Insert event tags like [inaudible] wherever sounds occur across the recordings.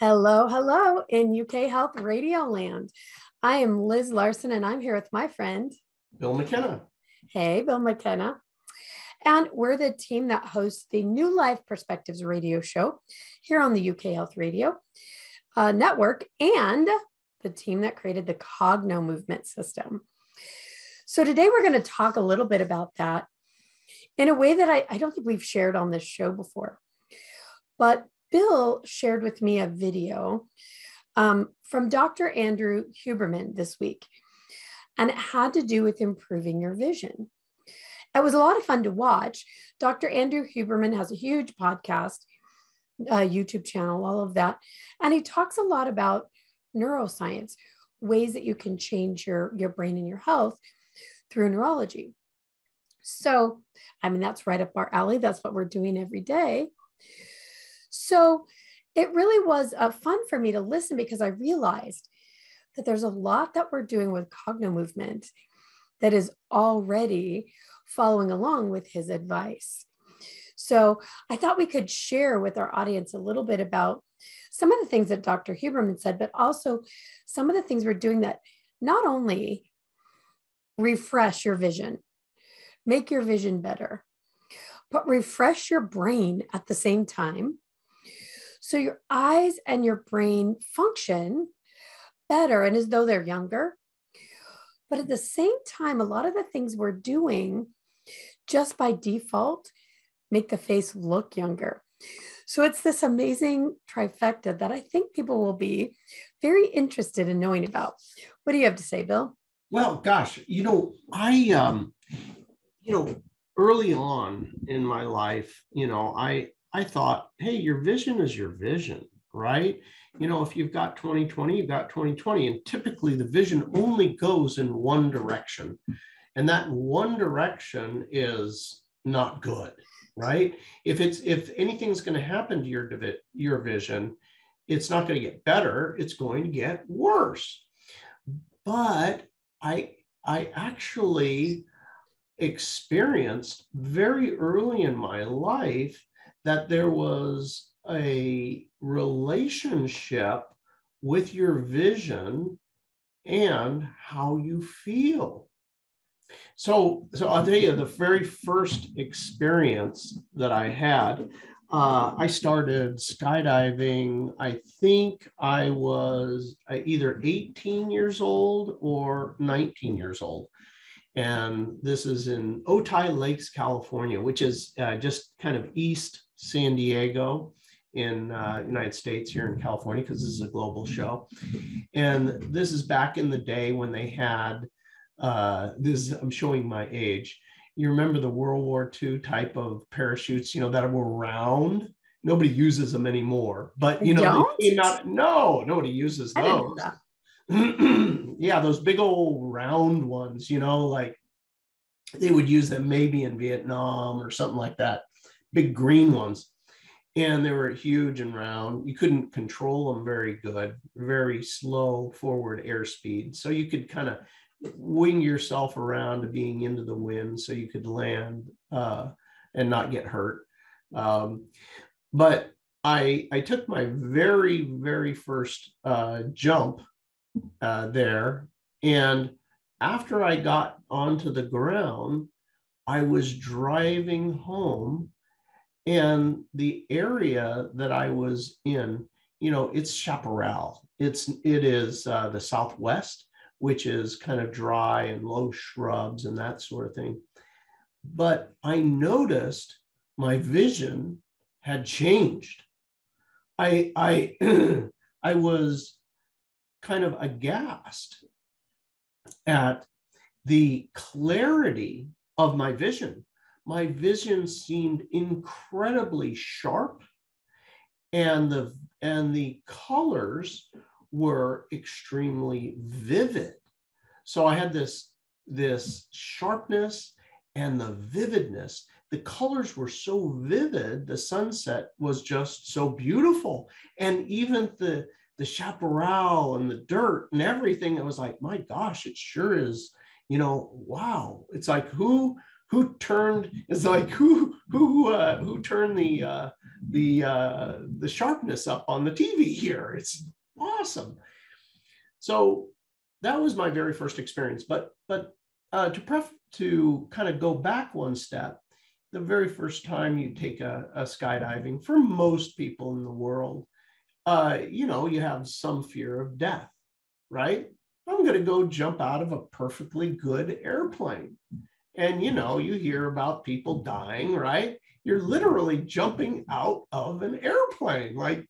Hello, hello in UK Health Radio Land. I am Liz Larson and I'm here with my friend Bill McKenna. Hey, Bill McKenna. And we're the team that hosts the New Life Perspectives radio show here on the UK Health Radio uh, Network and the team that created the Cognomovement system. So today we're going to talk a little bit about that in a way that I, I don't think we've shared on this show before. But Bill shared with me a video um, from Dr. Andrew Huberman this week, and it had to do with improving your vision. It was a lot of fun to watch. Dr. Andrew Huberman has a huge podcast, uh, YouTube channel, all of that. And he talks a lot about neuroscience, ways that you can change your, your brain and your health through neurology. So, I mean, that's right up our alley. That's what we're doing every day. So it really was uh, fun for me to listen because I realized that there's a lot that we're doing with Cognomovement that is already following along with his advice. So I thought we could share with our audience a little bit about some of the things that Dr. Huberman said, but also some of the things we're doing that not only refresh your vision, make your vision better, but refresh your brain at the same time so your eyes and your brain function better and as though they're younger. But at the same time, a lot of the things we're doing just by default make the face look younger. So it's this amazing trifecta that I think people will be very interested in knowing about. What do you have to say, Bill? Well, gosh, you know, I um you know, early on in my life, you know, I I thought, hey, your vision is your vision, right? You know, if you've got 2020, you've got 2020. And typically the vision only goes in one direction. And that one direction is not good, right? If it's if anything's going to happen to your your vision, it's not going to get better, it's going to get worse. But I I actually experienced very early in my life that there was a relationship with your vision and how you feel. So, so I'll tell you the very first experience that I had. Uh, I started skydiving. I think I was uh, either 18 years old or 19 years old and this is in Otay Lakes, California, which is uh, just kind of east San Diego in uh, United States here in California because this is a global show. And this is back in the day when they had uh, this. I'm showing my age. You remember the World War II type of parachutes, you know, that were round. Nobody uses them anymore, but you know, not, no, nobody uses those. [clears throat] yeah, those big old round ones, you know, like they would use them maybe in Vietnam or something like that big green ones. And they were huge and round. You couldn't control them very good, very slow forward airspeed. So you could kind of wing yourself around to being into the wind so you could land uh, and not get hurt. Um, but I, I took my very, very first uh, jump uh, there. And after I got onto the ground, I was driving home and the area that I was in, you know, it's chaparral. It's it is uh, the southwest, which is kind of dry and low shrubs and that sort of thing. But I noticed my vision had changed. I I [clears throat] I was kind of aghast at the clarity of my vision my vision seemed incredibly sharp and the and the colors were extremely vivid. So i had this this sharpness and the vividness. The colors were so vivid the sunset was just so beautiful. And even the the chaparral and the dirt and everything it was like my gosh it sure is you know wow. It's like who who turned it's like who who uh, who turned the uh, the uh, the sharpness up on the TV here. It's awesome. So that was my very first experience. But but uh, to pref to kind of go back one step, the very first time you take a, a skydiving, for most people in the world, uh, you know, you have some fear of death, right? I'm going to go jump out of a perfectly good airplane. And, you know, you hear about people dying, right? You're literally jumping out of an airplane. Like,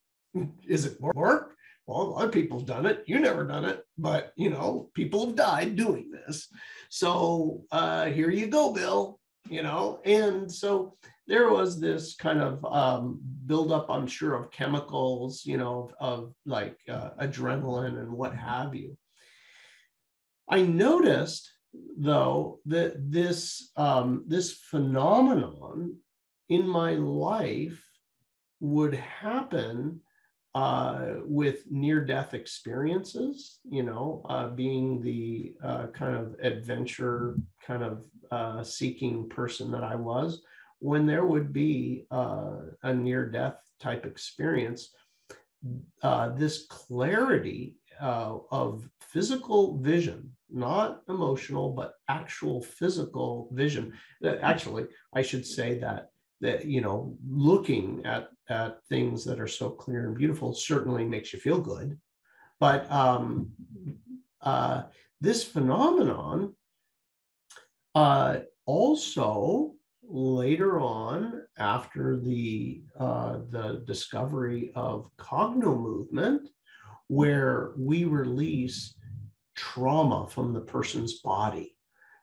is it work? Well, a lot of people have done it. You never done it, but you know, people have died doing this. So uh, here you go, Bill. You know, and so there was this kind of um, buildup, I'm sure, of chemicals, you know, of, of like uh, adrenaline and what have you. I noticed, though, that this um, this phenomenon in my life would happen uh, with near death experiences, you know, uh, being the uh, kind of adventure, kind of uh, seeking person that I was, when there would be uh, a near death type experience, uh, this clarity of physical vision, not emotional, but actual physical vision. Actually, I should say that that you know looking at at things that are so clear and beautiful certainly makes you feel good but um, uh, this phenomenon uh, also later on after the uh, the discovery of Cognomovement where we release trauma from the person's body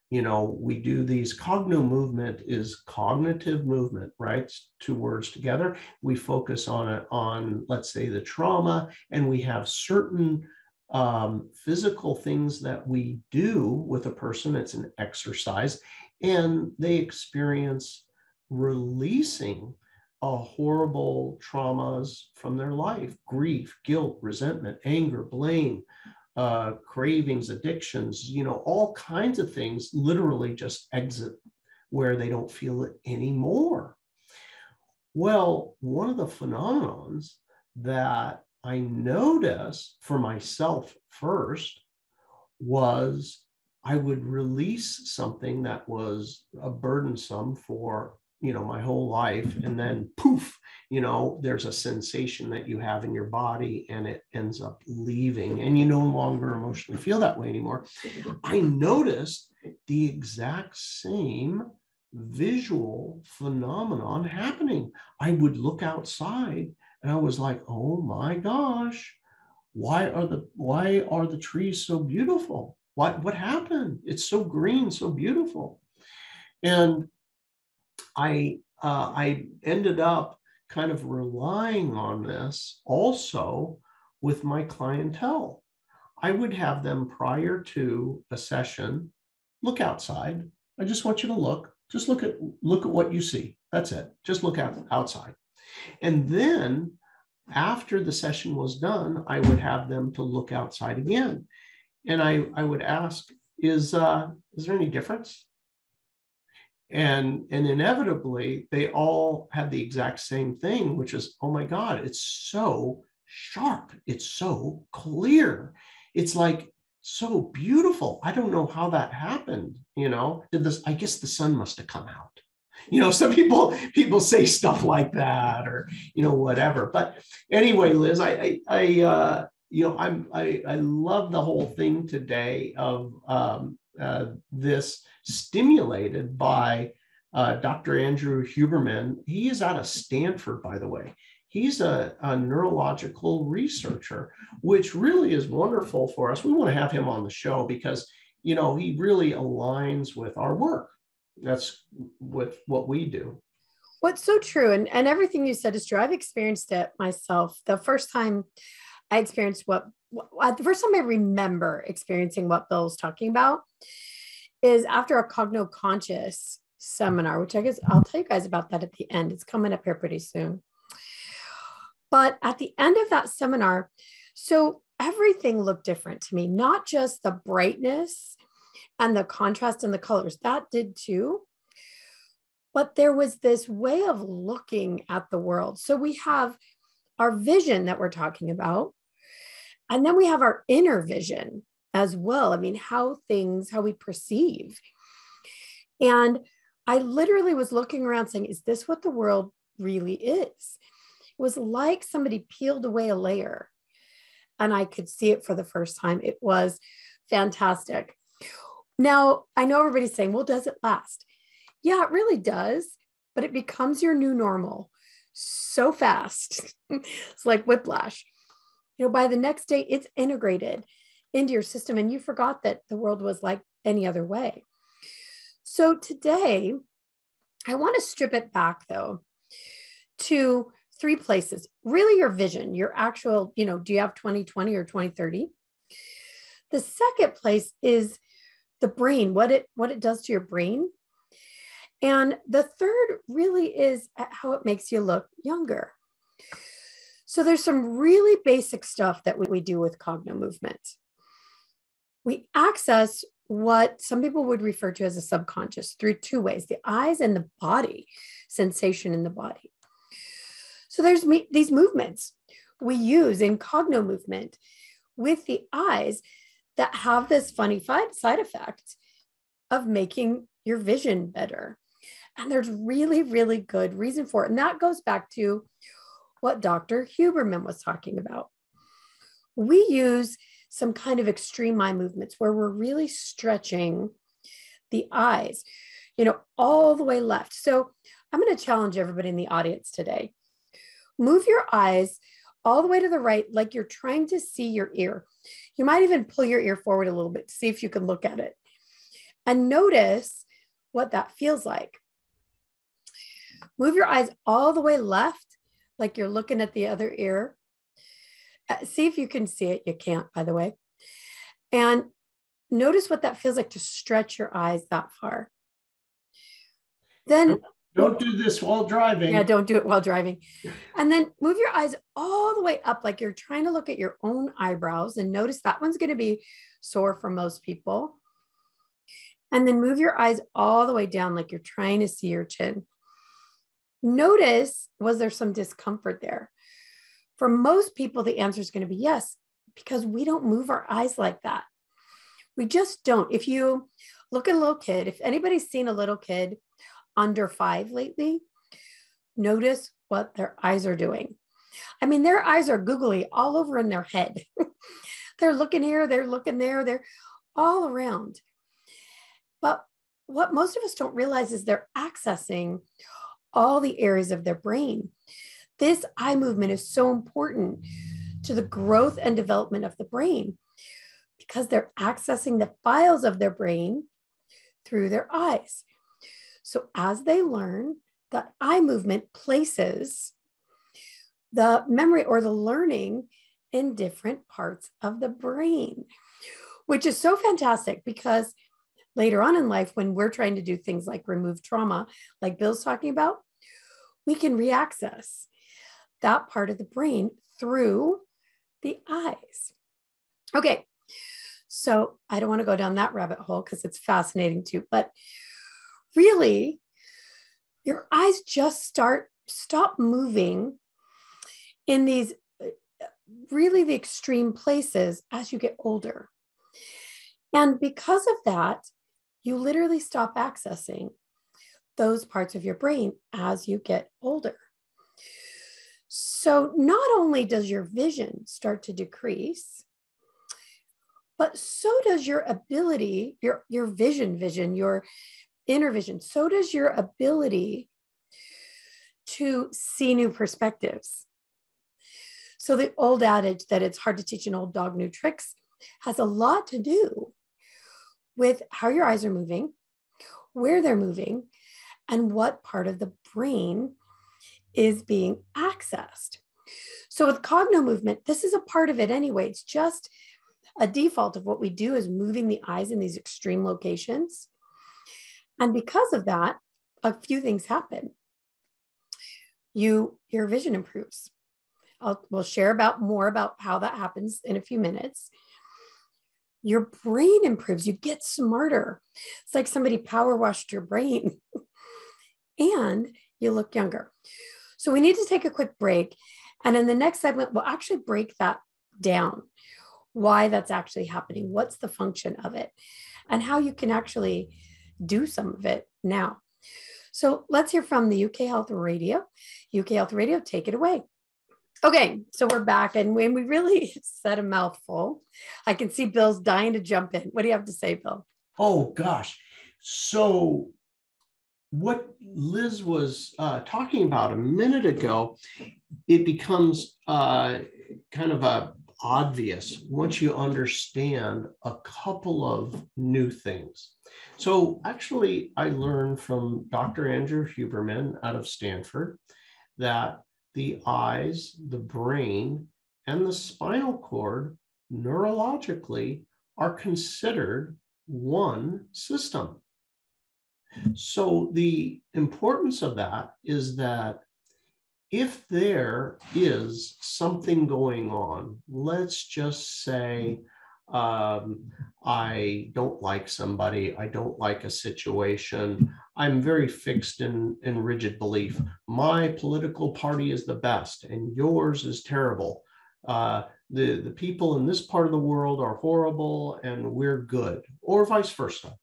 you know, we do these Cognomovement is cognitive movement, right? Two words together. We focus on it on, let's say, the trauma, and we have certain um, physical things that we do with a person. It's an exercise, and they experience releasing a horrible traumas from their life grief, guilt, resentment, anger, blame, uh, cravings, addictions, you know, all kinds of things literally just exit where they don't feel it anymore. Well, one of the phenomenons that I noticed for myself first was I would release something that was a burdensome for you know my whole life and then poof you know there's a sensation that you have in your body and it ends up leaving and you no longer emotionally feel that way anymore. I noticed the exact same visual phenomenon happening. I would look outside and i was like oh my gosh why are the why are the trees so beautiful? What what happened? It's so green so beautiful. And I uh, I ended up kind of relying on this also with my clientele. I would have them prior to a session look outside. I just want you to look. Just look at look at what you see. That's it. Just look out outside. And then after the session was done, I would have them to look outside again. And I, I would ask, is, uh, is there any difference? And and inevitably they all had the exact same thing which is oh my god it's so sharp. It's so clear. It's like so beautiful. I don't know how that happened you know? Did this i guess the sun must have come out. You know some people people say stuff like that or you know whatever. But anyway liz i i, I uh you know i'm i i love the whole thing today of um uh, this stimulated by uh, Dr. Andrew Huberman. He is out of Stanford, by the way. He's a, a, neurological researcher, which really is wonderful for us. We want to have him on the show because, you know, he really aligns with our work. That's with what we do. What's so true, and, and everything you said is true. I've experienced it myself. The first time I experienced what, what the first time I remember experiencing what Bill's talking about is after a cogno conscious seminar, which I guess I'll tell you guys about that at the end. It's coming up here pretty soon. But at the end of that seminar, so everything looked different to me, not just the brightness and the contrast and the colors, that did too. But there was this way of looking at the world. So we have our vision that we're talking about, and then we have our inner vision as well. I mean, how things, how we perceive. And I literally was looking around saying, is this what the world really is? It was like somebody peeled away a layer and I could see it for the first time. It was fantastic. Now, I know everybody's saying, well, does it last? Yeah, it really does, but it becomes your new normal so fast. [laughs] it's like whiplash. You know, by the next day, it's integrated into your system, and you forgot that the world was like any other way. So today, I want to strip it back though to three places. Really, your vision, your actual, you know, do you have 2020 or 2030? The second place is the brain, what it what it does to your brain. And the third really is how it makes you look younger. So there's some really basic stuff that we we do with Cognomovement. We access what some people would refer to as a subconscious through two ways the eyes and the body, sensation in the body. So there's me, these movements we use in Cognomovement with the eyes that have this funny side effect of making your vision better. And there's really, really good reason for it. And that goes back to what Dr. Huberman was talking about. We use some kind of extreme eye movements where we're really stretching the eyes, you know, all the way left. So I'm going to challenge everybody in the audience today. Move your eyes all the way to the right, like you're trying to see your ear. You might even pull your ear forward a little bit to see if you can look at it and notice what that feels like. Move your eyes all the way left, like you're looking at the other ear. Uh, see if you can see it. You can't, by the way. And notice what that feels like to stretch your eyes that far. Then don't do this while driving. Yeah, don't do it while driving. [laughs] And then move your eyes all the way up, like you're trying to look at your own eyebrows. And notice that one's going to be sore for most people. And then move your eyes all the way down, like you're trying to see your chin. Notice, was there some discomfort there? For most people, the answer is going to be yes, because we don't move our eyes like that. We just don't. If you look at a little kid, if anybody's seen a little kid under five lately, notice what their eyes are doing. I mean, their eyes are googly all over in their head. [laughs] they're looking here, they're looking there, they're all around. But what most of us don't realize is they're accessing all the areas of their brain this eye movement is so important to the growth and development of the brain because they're accessing the files of their brain through their eyes. So as they learn, the eye movement places the memory or the learning in different parts of the brain, which is so fantastic because later on in life, when we're trying to do things like remove trauma, like Bill's talking about, we can reaccess that part of the brain through the eyes. Okay, so I don't want to go down that rabbit hole because it's fascinating too, but really, your eyes just start, stop moving in these uh, really the extreme places as you get older. And because of that, you literally stop accessing those parts of your brain as you get older. So not only does your vision start to decrease, but so does your ability, your, your vision, vision, your inner vision, so does your ability to see new perspectives. So the old adage that it's hard to teach an old dog new tricks has a lot to do with how your eyes are moving, where they're moving, and what part of the brain is being accessed. So with Cognomovement, this is a part of it anyway. It's just a default of what we do is moving the eyes in these extreme locations. And because of that, a few things happen. You your vision improves. I'll we'll share about more about how that happens in a few minutes. Your brain improves. You get smarter. It's like somebody power washed your brain. [laughs] and you look younger. So we need to take a quick break. And in the next segment, we'll actually break that down why that's actually happening, what's the function of it, and how you can actually do some of it now. So let's hear from the UK Health Radio. UK Health Radio, take it away. Okay, so we're back, and when we really [laughs] said a mouthful, I can see Bill's dying to jump in. What do you have to say, Bill? Oh gosh, so what Liz was uh, talking about a minute ago, it becomes uh, kind of a obvious once you understand a couple of new things. So actually, I learned from Dr. Andrew Huberman out of Stanford that the eyes, the brain, and the spinal cord neurologically are considered one system. So the importance of that is that if there is something going on, let's just say um, I don't like somebody, I don't like a situation, I'm very fixed in, in rigid belief. My political party is the best and yours is terrible. Uh, the, the people in this part of the world are horrible and we're good, or vice versa.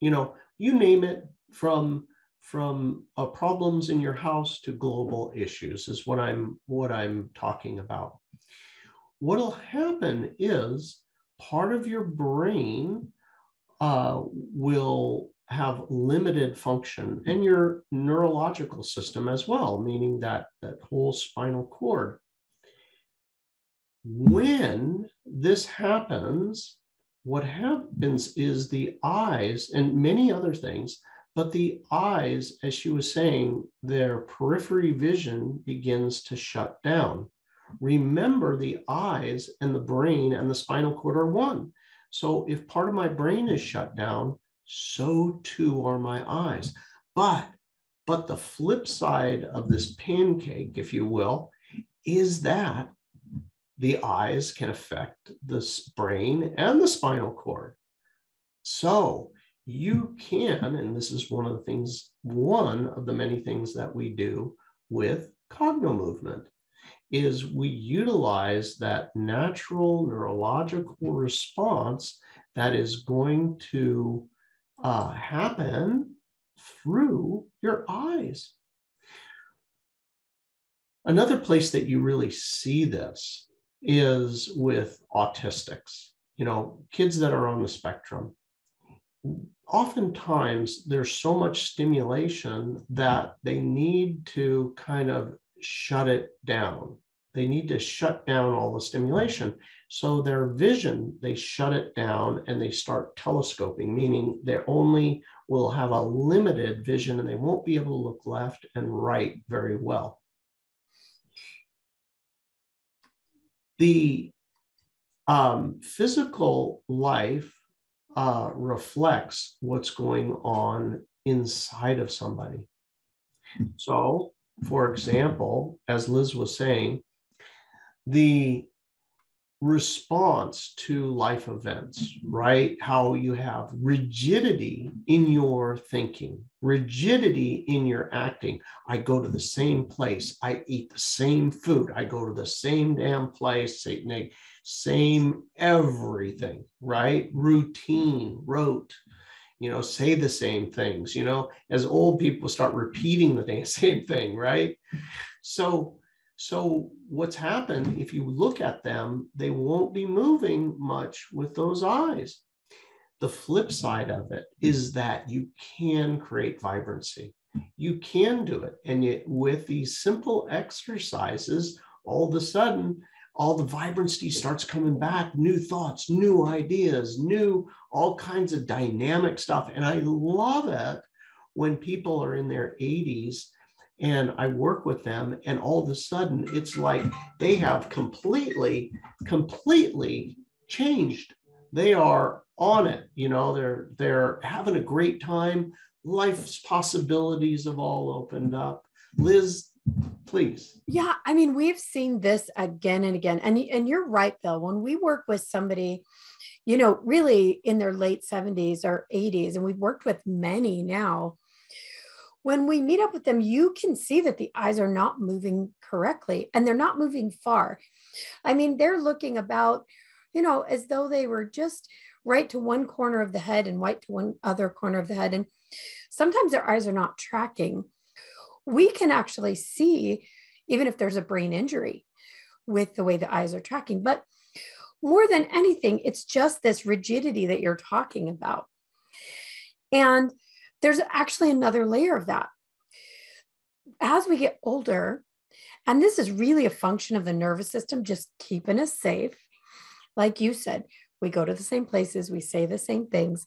You know, you name it from from uh, problems in your house to global issues is what I'm what I'm talking about. What'll happen is part of your brain uh, will have limited function and your neurological system as well, meaning that that whole spinal cord. When this happens, what happens is the eyes and many other things but the eyes, as she was saying, their periphery vision begins to shut down. Remember, the eyes and the brain and the spinal cord are one. So if part of my brain is shut down, so too are my eyes. But but the flip side of this pancake, if you will, is that the eyes can affect the brain and the spinal cord. So you can, and this is one of the things, one of the many things that we do with Cognomovement is we utilize that natural neurological response that is going to uh, happen through your eyes. Another place that you really see this is with autistics, you know, kids that are on the spectrum oftentimes there's so much stimulation that they need to kind of shut it down. They need to shut down all the stimulation. So their vision, they shut it down and they start telescoping, meaning they only will have a limited vision and they won't be able to look left and right very well. The um, physical life uh, reflects what's going on inside of somebody. So, for example, as Liz was saying, the response to life events, right? How you have rigidity in your thinking, rigidity in your acting. I go to the same place, I eat the same food, I go to the same damn place, same everything, right? Routine, rote, you know, say the same things, you know, as old people start repeating the [laughs] same thing, right? So, so what's happened, if you look at them, they won't be moving much with those eyes. The flip side of it is that you can create vibrancy. You can do it. And yet, with these simple exercises, all of a sudden, all the vibrancy starts coming back new thoughts, new ideas, new all kinds of dynamic stuff. And I love it when people are in their 80s and I work with them, and all of a sudden it's like they have completely, completely changed. They are on it, you know, they're they're having a great time. Life's possibilities have all opened up. Liz, please. Yeah, I mean, we've seen this again and again. And, and you're right, Bill. When we work with somebody, you know, really in their late 70s or 80s, and we've worked with many now, when we meet up with them, you can see that the eyes are not moving correctly and they're not moving far. I mean, they're looking about, you know, as though they were just right to one corner of the head and white to one other corner of the head. And sometimes their eyes are not tracking. We can actually see, even if there's a brain injury, with the way the eyes are tracking. But more than anything, it's just this rigidity that you're talking about. And there's actually another layer of that. As we get older, and this is really a function of the nervous system just keeping us safe. Like you said, we go to the same places, we say the same things.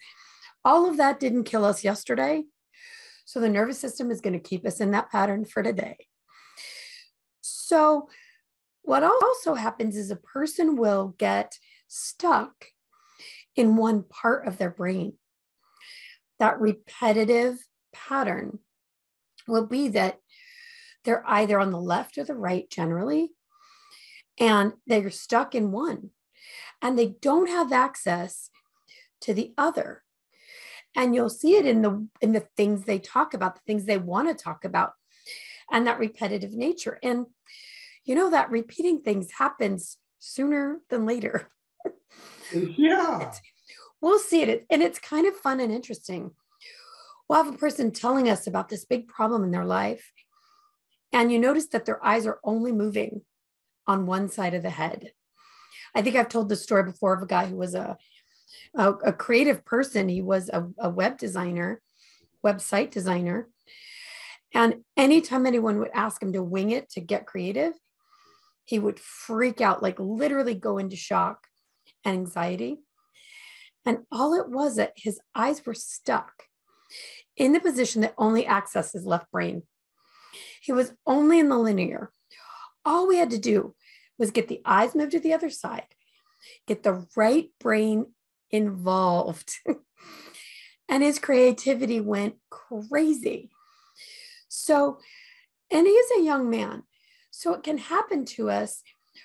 All of that didn't kill us yesterday. So the nervous system is going to keep us in that pattern for today. So, what also happens is a person will get stuck in one part of their brain. That repetitive pattern will be that they're either on the left or the right generally, and they're stuck in one and they don't have access to the other. And you'll see it in the in the things they talk about, the things they want to talk about, and that repetitive nature. And you know that repeating things happens sooner than later. [laughs] Yeah. we'll see it. And it's kind of fun and interesting. We'll have a person telling us about this big problem in their life. And you notice that their eyes are only moving on one side of the head. I think I've told the story before of a guy who was a, a, a creative person. He was a, a web designer, website designer. And anytime anyone would ask him to wing it to get creative, he would freak out, like literally go into shock and anxiety. And all it was that his eyes were stuck in the position that only accessed his left brain. He was only in the linear. All we had to do was get the eyes moved to the other side, get the right brain involved. [laughs] and his creativity went crazy. So, and he's a young man. So it can happen to us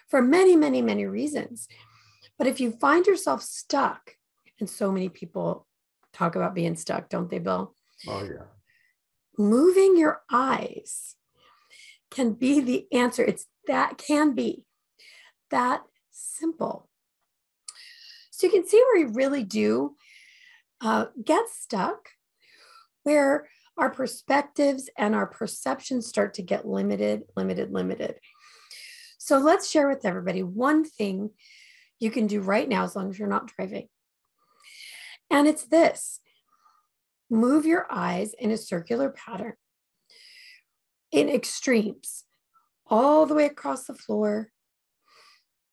for many, many, many reasons. But if you find yourself stuck, and so many people talk about being stuck, don't they, Bill? Oh, yeah. Moving your eyes can be the answer. It's that can be that simple. So you can see where we really do uh, get stuck, where our perspectives and our perceptions start to get limited, limited, limited. So let's share with everybody one thing you can do right now as long as you're not driving. And it's this move your eyes in a circular pattern in extremes, all the way across the floor,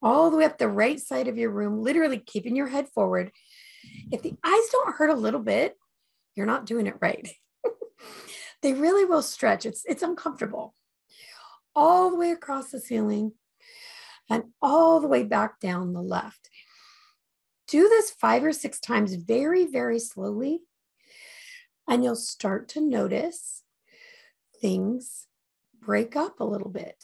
all the way up the right side of your room, literally keeping your head forward. If the eyes don't hurt a little bit, you're not doing it right. [laughs] they really will stretch. It's, it's uncomfortable. All the way across the ceiling and all the way back down the left. Do this five or six times very, very slowly, and you'll start to notice things break up a little bit.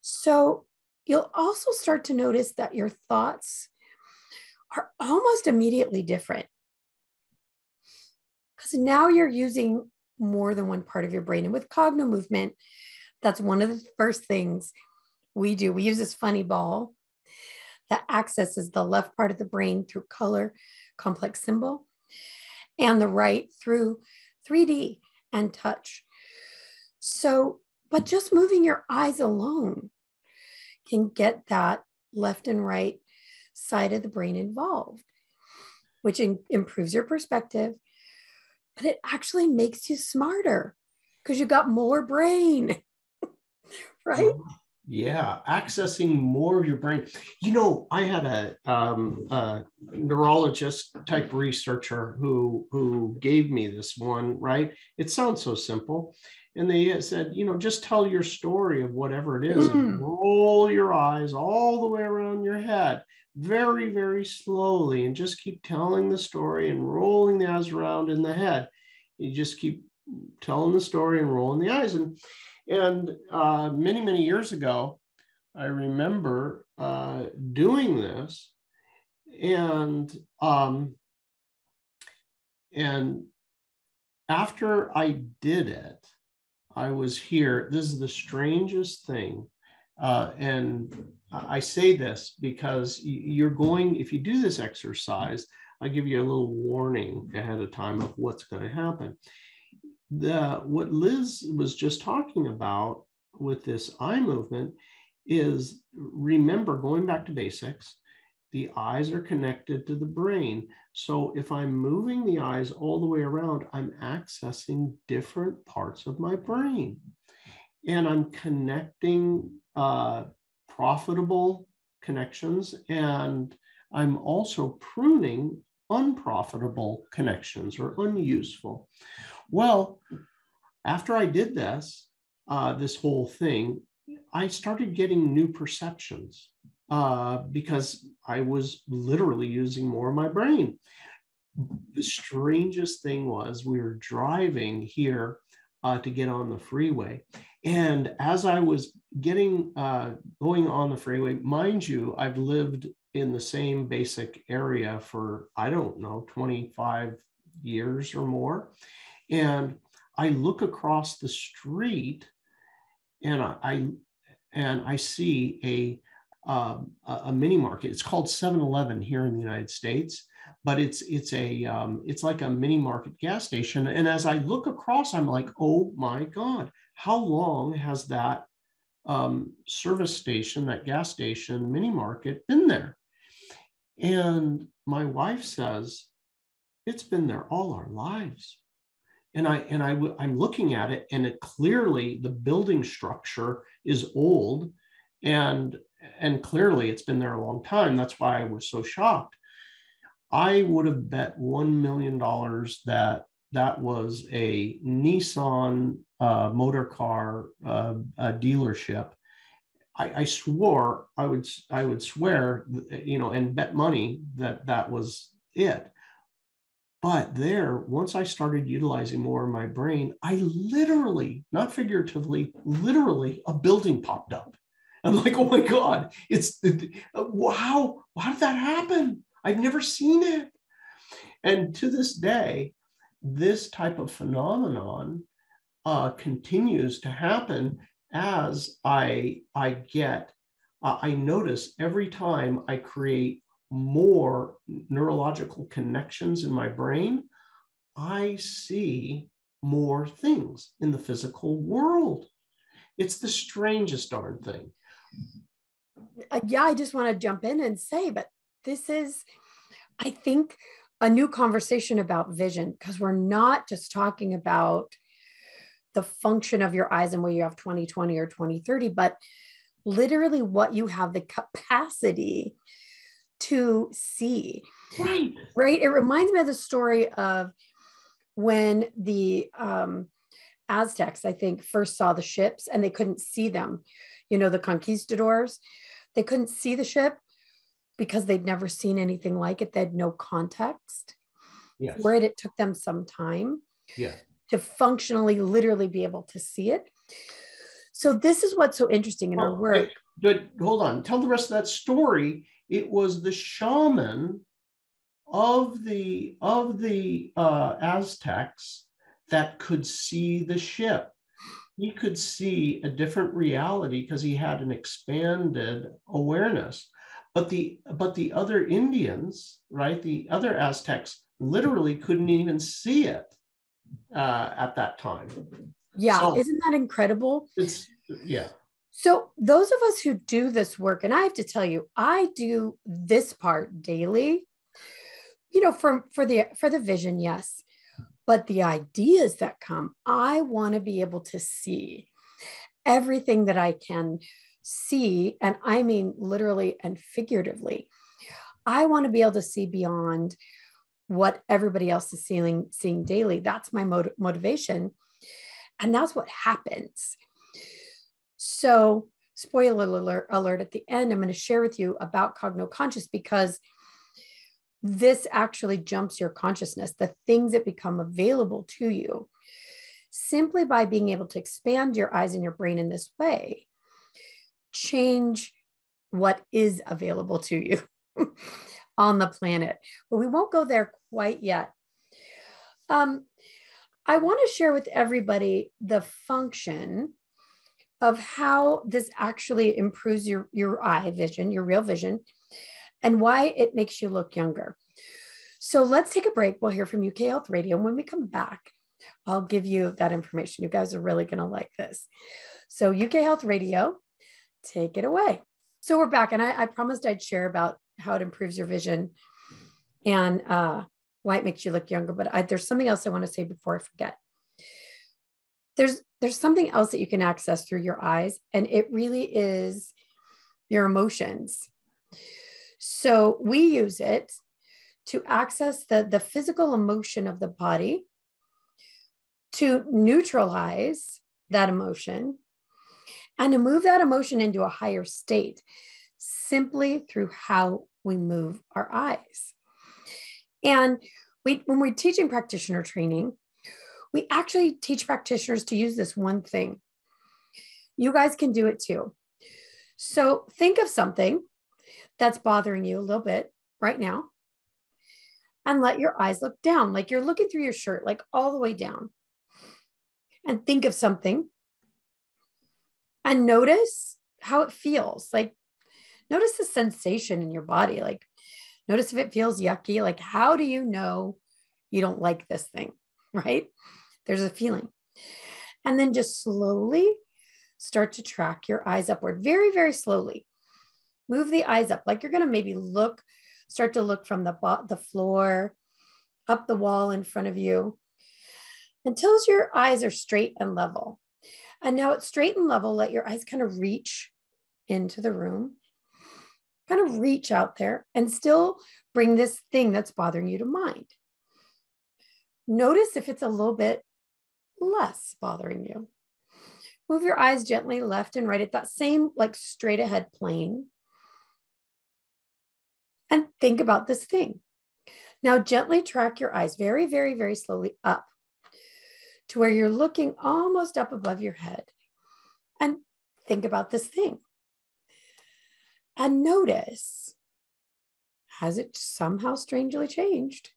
So you'll also start to notice that your thoughts are almost immediately different. Because now you're using more than one part of your brain. And with Cognomovement, that's one of the first things we do. We use this funny ball that accesses the left part of the brain through color, complex symbol, and the right through 3D and touch. So, but just moving your eyes alone can get that left and right side of the brain involved, which in, improves your perspective, but it actually makes you smarter because you got more brain, [laughs] right? Yeah, accessing more of your brain. You know, I had a, um, a neurologist type researcher who who gave me this one. Right? It sounds so simple, and they said, you know, just tell your story of whatever it is mm. and roll your eyes all the way around your head very, very slowly and just keep telling the story and rolling the eyes around in the head. You just keep telling the story and rolling the eyes. And, and uh, many, many years ago, I remember uh, doing this and um, and after I did it, I was here. This is the strangest thing. Uh, and I say this because you're going, if you do this exercise, I give you a little warning ahead of time of what's going to happen. The, what Liz was just talking about with this eye movement is remember going back to basics, the eyes are connected to the brain. So if I'm moving the eyes all the way around, I'm accessing different parts of my brain. And I'm connecting uh, profitable connections and I'm also pruning unprofitable connections or unuseful. Well, after I did this, uh, this whole thing, I started getting new perceptions uh, because I was literally using more of my brain. The strangest thing was we were driving here uh, to get on the freeway. And as I was getting uh, going on the freeway, mind you, I've lived in the same basic area for, I don't know, 25 years or more. And I look across the street and I, and I see a um, a mini market. It's called 7-Eleven here in the United States, but it's it's a um, it's like a mini market gas station. And as I look across, I'm like, oh my god, how long has that um, service station, that gas station, mini market been there? And my wife says, it's been there all our lives. And I and I I'm looking at it, and it clearly the building structure is old, and and clearly it's been there a long time. That's why I was so shocked. I would have bet one million dollars that that was a Nissan uh, motor car uh, dealership. I, I, swore I would I would swear you know and bet money that that was it. But there, once I started utilizing more of my brain, I literally, not figuratively, literally, a building popped up. I'm like, oh my God, it's wow, how did that happen? I've never seen it. And to this day, this type of phenomenon uh, continues to happen as I I get uh, I notice every time I create more neurological connections in my brain, I see more things in the physical world. It's the strangest darn thing. Uh, yeah, I just want to jump in and say, but this is, I think, a new conversation about vision because we're not just talking about the function of your eyes and where you have 2020 or 2030 but literally what you have the capacity to see. Right right? It reminds me of the story of when the um, aztecs i think first saw the ships and they couldn't see them you know the conquistadors they couldn't see the ship because they'd never seen anything like it. They had no context. Yes. Where it took them some time yeah. to functionally, literally be able to see it. So this is what's so interesting in well, our work. But hold on, tell the rest of that story. It was the shaman of the of the uh, Aztecs that could see the ship. He could see a different reality because he had an expanded awareness. But the but the other Indians, right, the other Aztecs, literally couldn't even see it uh, at that time. Yeah, so isn't that incredible? It's yeah. So those of us who do this work, and I have to tell you, I do this part daily. You know, for for the for the vision, yes, but the ideas that come, I want to be able to see everything that I can see, and I mean literally and figuratively, I want to be able to see beyond what everybody else is seeing, seeing daily. That's my motiv- motivation. And that's what happens. So, spoiler alert, alert at the end, I'm going to share with you about Cogno Conscious because this actually jumps your consciousness, the things that become available to you simply by being able to expand your eyes and your brain in this way change what is available to you [laughs] on the planet. But we won't go there quite yet. Um, I want to share with everybody the function of how this actually improves your, your eye vision, your real vision, and why it makes you look younger. So let's take a break. We'll hear from UK Health Radio. And when we come back, I'll give you that information. You guys are really going to like this. So, UK Health Radio, take it away. So, we're back, and I, I promised I'd share about how it improves your vision and uh, why it makes you look younger. But I, there's something else I want to say before I forget. There's there's something else that you can access through your eyes, and it really is your emotions. So we use it to access the, the physical emotion of the body, to neutralize that emotion, and to move that emotion into a higher state simply through how we move our eyes. And we, when we're teaching practitioner training, we actually teach practitioners to use this one thing. You guys can do it too. So think of something that's bothering you a little bit right now and let your eyes look down, like you're looking through your shirt, like all the way down. And think of something and notice how it feels. Like, notice the sensation in your body. Like, notice if it feels yucky. Like, how do you know you don't like this thing? [laughs] Right? There's a feeling. And then just slowly start to track your eyes upward, very, very slowly. Move the eyes up, like you're going to maybe look, start to look from the, the floor up the wall in front of you until your eyes are straight and level. And now it's straight and level, let your eyes kind of reach into the room, kind of reach out there and still bring this thing that's bothering you to mind. Notice if it's a little bit less bothering you. Move your eyes gently left and right at that same like straight ahead plane. And think about this thing. Now gently track your eyes very, very, very slowly up to where you're looking almost up above your head. And think about this thing. And notice has it somehow strangely changed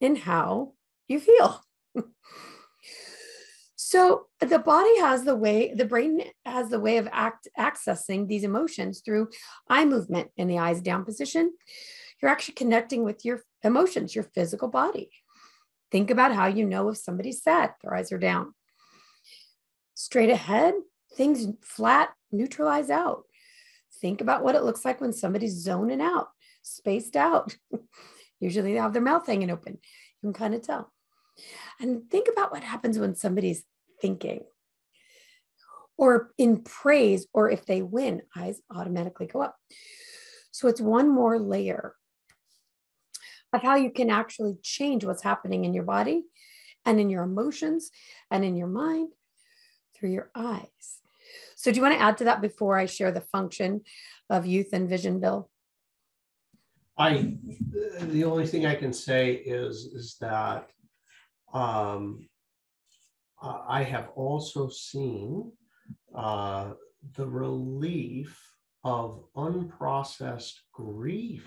in how you feel? [laughs] So the body has the way, the brain has the way of act, accessing these emotions through eye movement in the eyes down position. You're actually connecting with your emotions, your physical body. Think about how you know if somebody's sad, their eyes are down. Straight ahead, things flat, neutralize out. Think about what it looks like when somebody's zoning out, spaced out. [laughs] Usually they have their mouth hanging open. You can kind of tell. And think about what happens when somebody's thinking. Or in praise, or if they win, eyes automatically go up. So it's one more layer of how you can actually change what's happening in your body and in your emotions and in your mind through your eyes. So, do you want to add to that before I share the function of youth and vision, Bill? I, the only thing I can say is, is that um, uh, I have also seen uh, the relief of unprocessed grief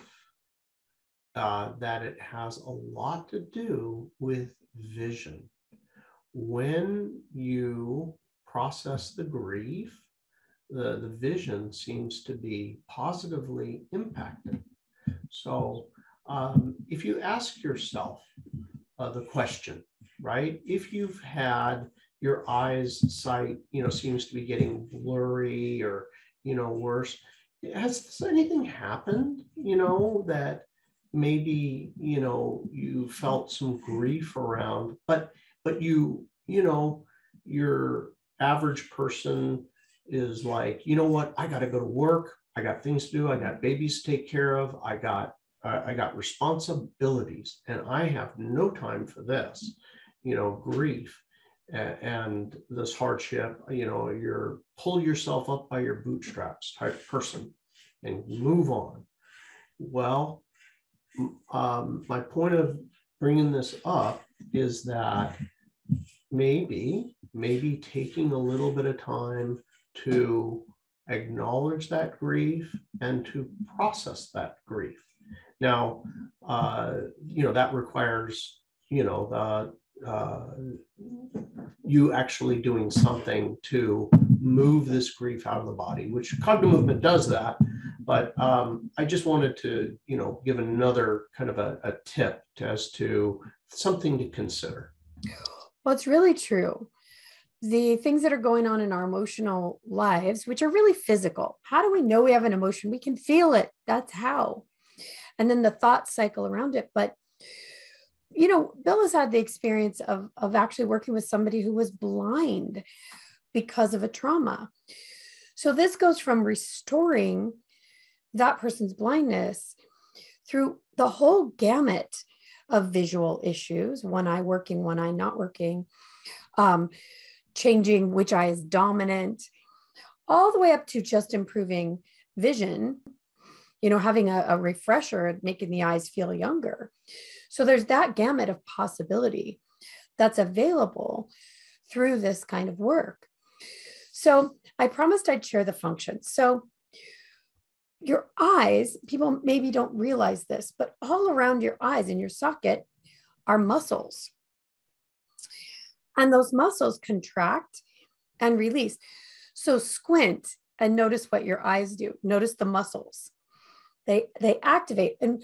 uh, that it has a lot to do with vision. When you process the grief, the, the vision seems to be positively impacted. So um, if you ask yourself uh, the question, right? If you've had your eyes sight, you know, seems to be getting blurry or, you know, worse, has anything happened, you know, that maybe, you know, you felt some grief around, but, but you, you know, your average person is like, you know what, I got to go to work. I got things to do. I got babies to take care of. I got I got responsibilities and I have no time for this you know, grief and this hardship, you know, you're pull yourself up by your bootstraps type person and move on. Well, um, my point of bringing this up is that maybe, maybe taking a little bit of time to acknowledge that grief and to process that grief. Now, uh, you know, that requires, you know, the uh, you actually doing something to move this grief out of the body, which Cognomovement does that. But um, I just wanted to, you know, give another kind of a, a tip as to something to consider. Well, it's really true. The things that are going on in our emotional lives, which are really physical. How do we know we have an emotion? We can feel it. That's how. And then the thought cycle around it. But you know, Bill has had the experience of, of actually working with somebody who was blind because of a trauma. So this goes from restoring that person's blindness through the whole gamut of visual issues one eye working, one eye not working, um, changing which eye is dominant, all the way up to just improving vision, you know, having a, a refresher, making the eyes feel younger. So there's that gamut of possibility that's available through this kind of work. So I promised I'd share the function. So your eyes, people maybe don't realize this, but all around your eyes in your socket are muscles. And those muscles contract and release. So squint and notice what your eyes do. Notice the muscles. They they activate. And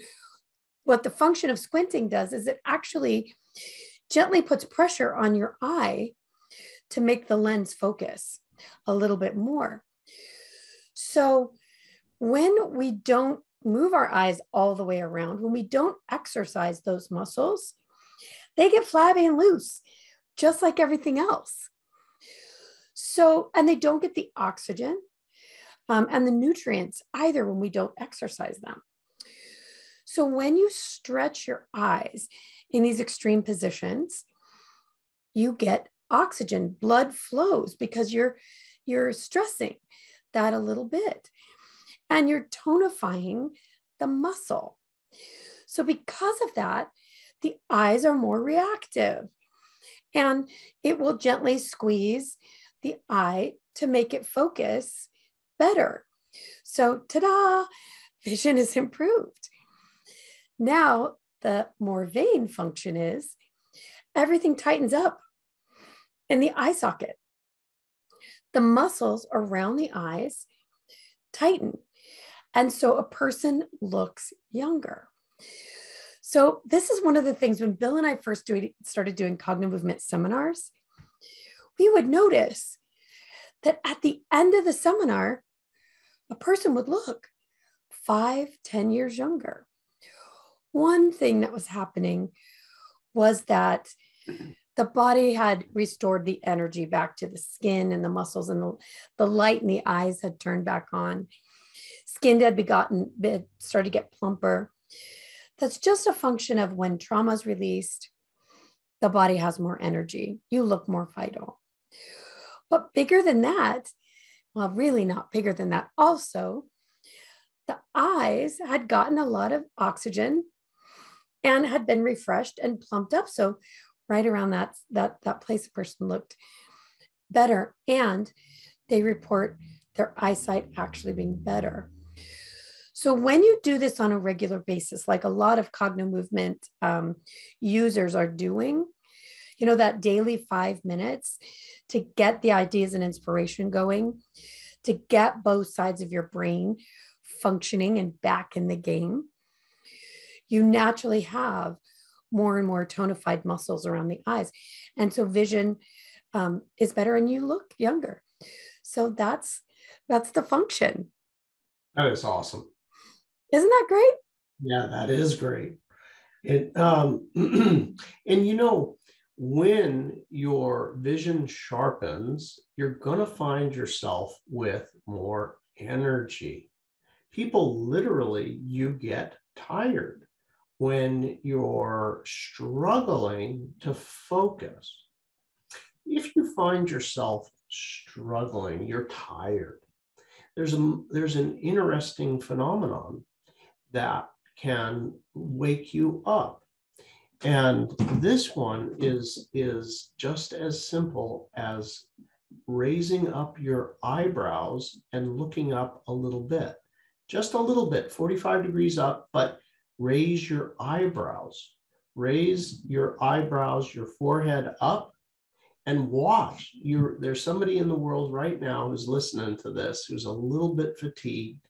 what the function of squinting does is it actually gently puts pressure on your eye to make the lens focus a little bit more. So when we don't move our eyes all the way around, when we don't exercise those muscles, they get flabby and loose, just like everything else. So, and they don't get the oxygen um, and the nutrients either when we don't exercise them. So when you stretch your eyes in these extreme positions, you get oxygen, blood flows because you're you're stressing that a little bit. And you're tonifying the muscle. So because of that, the eyes are more reactive. And it will gently squeeze the eye to make it focus better. So, ta da, vision is improved. Now, the more vain function is everything tightens up in the eye socket. The muscles around the eyes tighten. And so a person looks younger. So, this is one of the things when Bill and I first started doing Cognomovement seminars, we would notice that at the end of the seminar, a person would look five, ten years younger one thing that was happening was that the body had restored the energy back to the skin and the muscles and the, the light in the eyes had turned back on. Skin had begotten started to get plumper. That's just a function of when trauma is released the body has more energy. You look more vital. But bigger than that well really not bigger than that also the eyes had gotten a lot of oxygen and had been refreshed and plumped up. So right around that that that place, a person looked better, and they report their eyesight actually being better. So when you do this on a regular basis, like a lot of Cognomovement um, users are doing, you know, that daily five minutes to get the ideas and inspiration going, to get both sides of your brain functioning and back in the game, you naturally have more and more tonified muscles around the eyes. And so vision um, is better and you look younger. So that's that's the function. That is awesome. Isn't that great? Yeah, that is great. And um [clears throat] and you know when your vision sharpens, you're going to find yourself with more energy. People literally you get tired when you're struggling to focus. If you find yourself struggling, you're tired, there's, a, there's an interesting phenomenon that can wake you up. And this one is, is just as simple as raising up your eyebrows and looking up a little bit, just a little bit, 45 degrees up, but raise your eyebrows raise your eyebrows, your forehead up, and watch. You're, there's somebody in the world right now who's listening to this who's a little bit fatigued.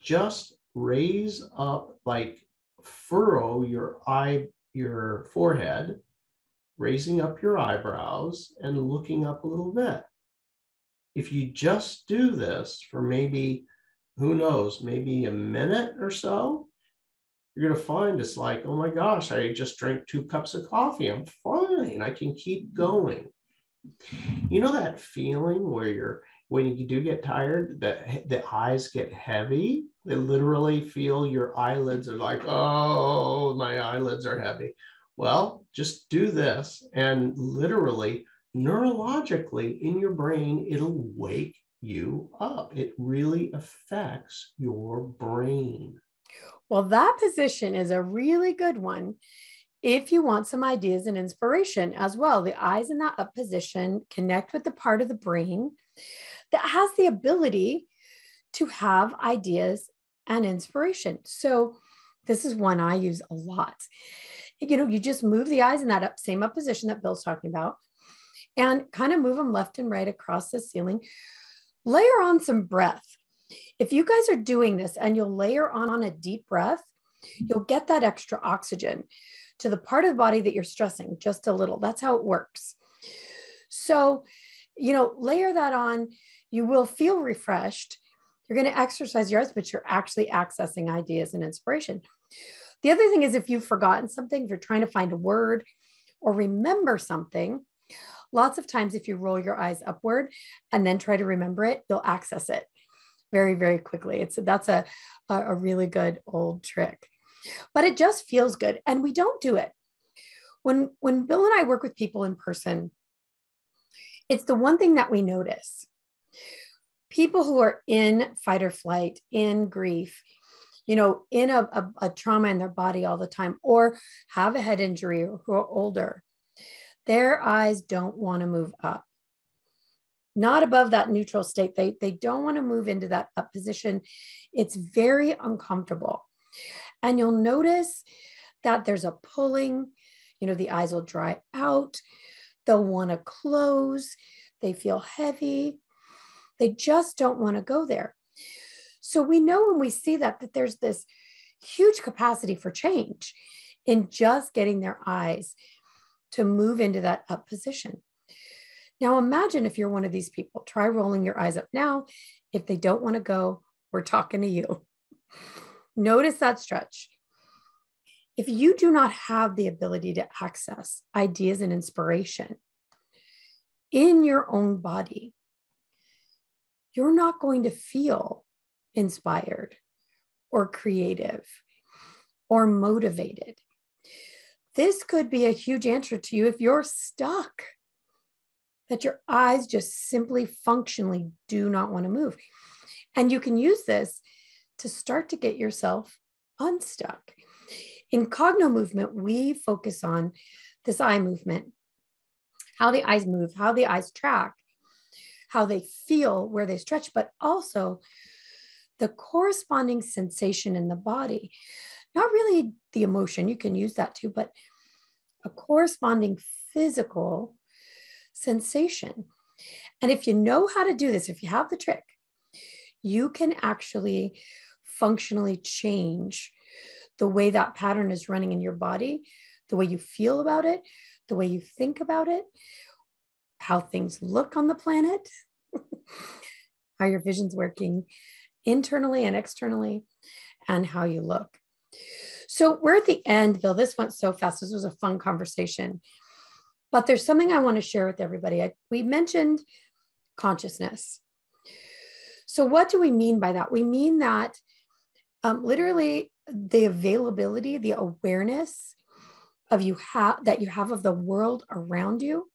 Just raise up, like furrow your eye, your forehead, raising up your eyebrows and looking up a little bit. If you just do this for maybe, who knows, maybe a minute or so, you're going to find it's like, oh my gosh, I just drank two cups of coffee. I'm fine. I can keep going. You know that feeling where you're, when you do get tired, that the eyes get heavy? They literally feel your eyelids are like, oh, my eyelids are heavy. Well, just do this and literally, neurologically in your brain, it'll wake you up. It really affects your brain. Well, that position is a really good one if you want some ideas and inspiration as well. The eyes in that up position connect with the part of the brain that has the ability to have ideas and inspiration. So, this is one I use a lot. You know, you just move the eyes in that up, same up position that Bill's talking about, and kind of move them left and right across the ceiling. Layer on some breath. If you guys are doing this and you'll layer on, on a deep breath, you'll get that extra oxygen to the part of the body that you're stressing just a little. That's how it works. So, you know, layer that on. You will feel refreshed. You're going to exercise your eyes, but you're actually accessing ideas and inspiration. The other thing is if you've forgotten something, if you're trying to find a word or remember something, lots of times if you roll your eyes upward and then try to remember it, you'll access it very, very quickly. It's that's a, a really good old trick. But it just feels good. And we don't do it. When when Bill and I work with people in person, it's the one thing that we notice. People who are in fight or flight, in grief, you know, in a, a, a, trauma in their body all the time, or have a head injury or who are older, their eyes don't want to move up not above that neutral state. They, they don't want to move into that up position. It's very uncomfortable. And you'll notice that there's a pulling, you know, the eyes will dry out. They'll want to close. They feel heavy. They just don't want to go there. So we know when we see that, that there's this huge capacity for change in just getting their eyes to move into that up position. Now imagine if you're one of these people, try rolling your eyes up now. If they don't want to go, we're talking to you. [laughs] Notice that stretch. If you do not have the ability to access ideas and inspiration in your own body, you're not going to feel inspired or creative or motivated. This could be a huge answer to you if you're stuck that your eyes just simply functionally do not want to move. And you can use this to start to get yourself unstuck. In Cognomovement, we focus on this eye movement, how the eyes move, how the eyes track, how they feel, where they stretch, but also the corresponding sensation in the body. Not really the emotion, you can use that too, but a corresponding physical sensation. And if you know how to do this, if you have the trick, you can actually functionally change the way that pattern is running in your body, the way you feel about it, the way you think about it, how things look on the planet, [laughs] how your vision's working internally and externally, and how you look. So we're at the end, Bill. This went so fast. This was a fun conversation. But there's something I want to share with everybody. I, we mentioned consciousness. So, what do we mean by that? We mean that um, literally the availability, the awareness of you have that you have of the world around you,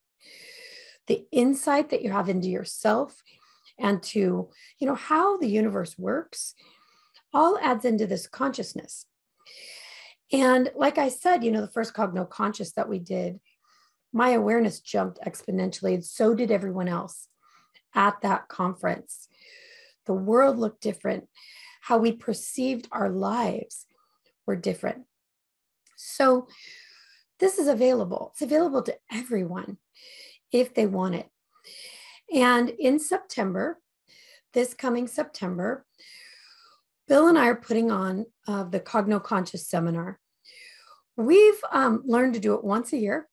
the insight that you have into yourself and to you know how the universe works all adds into this consciousness and like i said you know the first cogno conscious that we did my awareness jumped exponentially, and so did everyone else at that conference. The world looked different. How we perceived our lives were different. So, this is available. It's available to everyone if they want it. And in September, this coming September, Bill and I are putting on uh, the Cogno Conscious seminar. We've um, learned to do it once a year.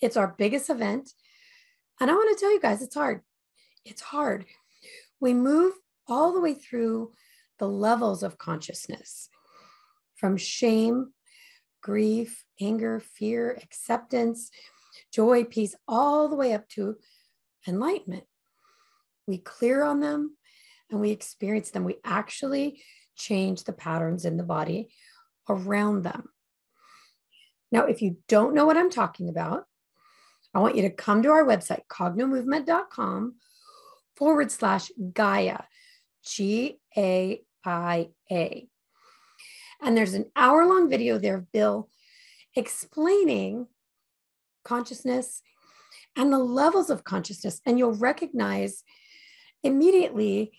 It's our biggest event. And I want to tell you guys, it's hard. It's hard. We move all the way through the levels of consciousness from shame, grief, anger, fear, acceptance, joy, peace, all the way up to enlightenment. We clear on them and we experience them. We actually change the patterns in the body around them. Now, if you don't know what I'm talking about, I want you to come to our website, cognomovement.com forward slash Gaia, G A I A. And there's an hour long video there of Bill explaining consciousness and the levels of consciousness. And you'll recognize immediately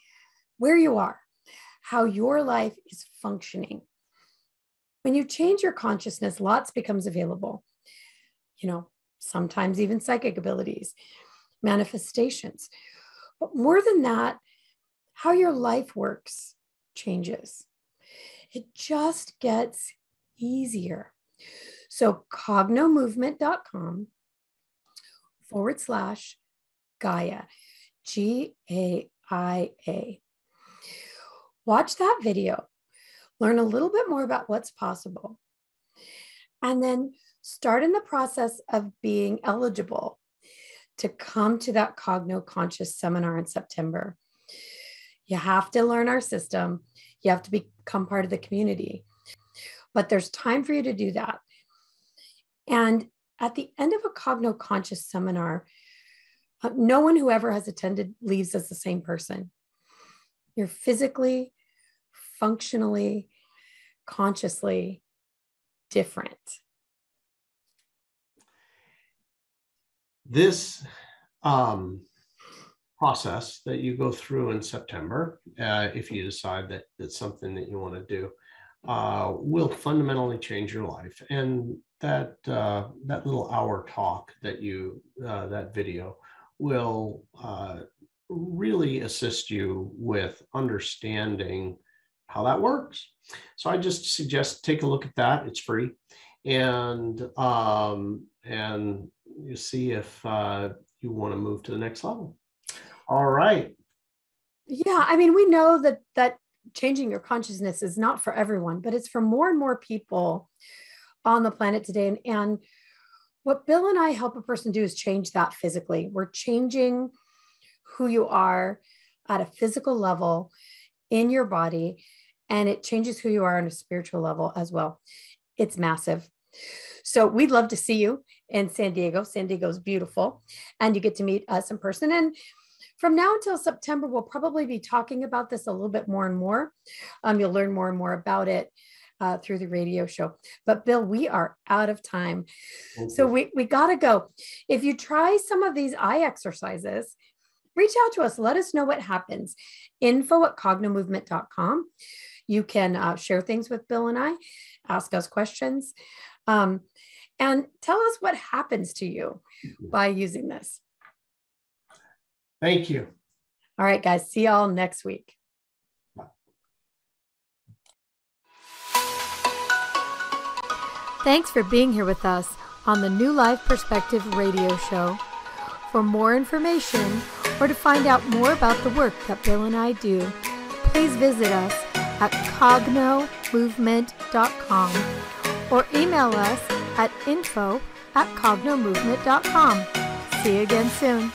where you are, how your life is functioning. When you change your consciousness, lots becomes available. You know, sometimes even psychic abilities, manifestations. But more than that, how your life works changes. It just gets easier. So, cognomovement.com forward slash Gaia, G A I A. Watch that video, learn a little bit more about what's possible, and then start in the process of being eligible to come to that Cogno Conscious seminar in September. You have to learn our system, you have to become part of the community. But there's time for you to do that. And at the end of a Cogno Conscious seminar, uh, no one who ever has attended leaves as the same person. You're physically, functionally, consciously different. This um, process that you go through in September, uh, if you decide that it's something that you want to do, uh, will fundamentally change your life. And that uh, that little hour talk that you uh, that video will uh, really assist you with understanding how that works. So I just suggest take a look at that. It's free, and um, and you see if uh, you want to move to the next level. All right. Yeah, I mean, we know that that changing your consciousness is not for everyone, but it's for more and more people on the planet today. And, and what Bill and I help a person do is change that physically. We're changing who you are at a physical level in your body, and it changes who you are on a spiritual level as well. It's massive. So we'd love to see you in San Diego. San Diego's beautiful, and you get to meet us in person. And from now until September, we'll probably be talking about this a little bit more and more. Um, you'll learn more and more about it uh, through the radio show. But Bill, we are out of time. So we, we got to go. If you try some of these eye exercises, reach out to us. Let us know what happens. Info at cognomovement.com. You can uh, share things with Bill and I, ask us questions, um, and tell us what happens to you by using this. Thank you. All right, guys. See y'all next week. Thanks for being here with us on the New Life Perspective radio show. For more information or to find out more about the work that Bill and I do, please visit us at cognomovement.com or email us at info at cognomovement.com. See you again soon.